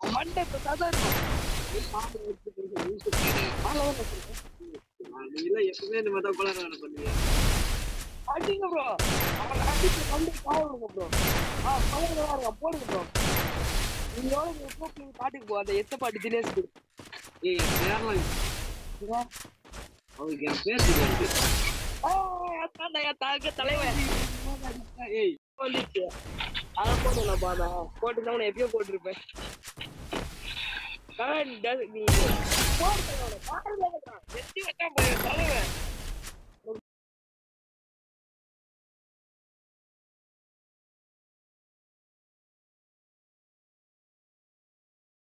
மண்டை இப்ப எல்லாம் எப்பவுமே இந்த மாதிரி தான் கொலை வேலை பண்ணுவியா? அடிங்க ப்ரோ அவன் அடிச்சு வந்து காவலுங்க ப்ரோ ஆ பழங்க இருக்கான் போடுங்க ப்ரோ நீங்க எவ்வளவு கூப்பிட்டு பாட்டுக்கு போ. அந்த எத்த பாட்டு தினேஷ்க்கு ஏய், பேர்லாம் அவருக்கு என் பேர் தெரியாது. ஆ அத்தாண்டா என் தாங்க தலைவன். ஏய், வந்துச்சு அதான் போட்டு நான் பாதா போட்டு தான் உன்னை எப்பயோ போட்டிருப்பேன். நீ போட்டு பாருங்க.